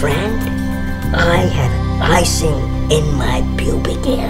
friend, I had icing in my pubic hair.